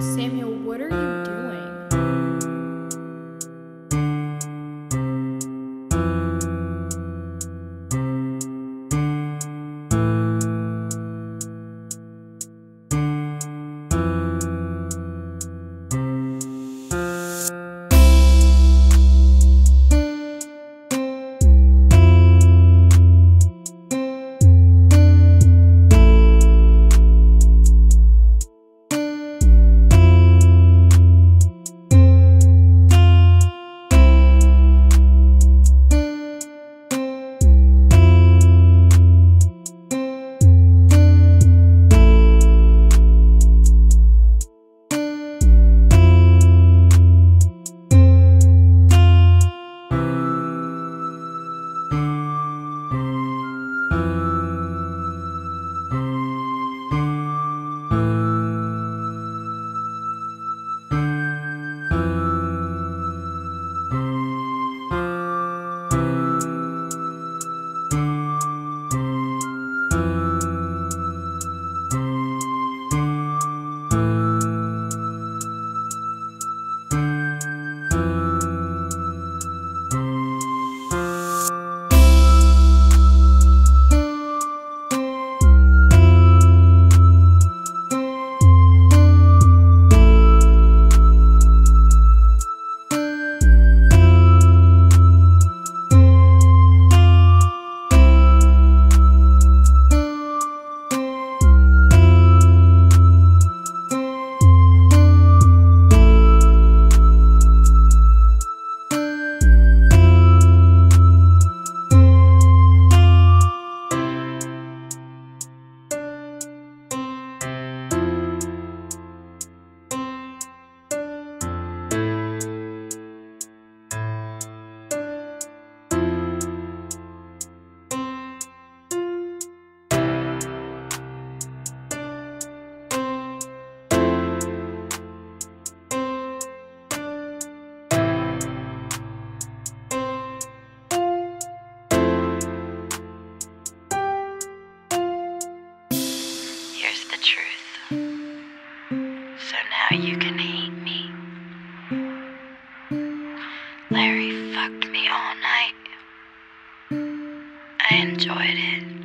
Samuel, what are you doing? truth. So now you can hate me. Larry fucked me all night. I enjoyed it.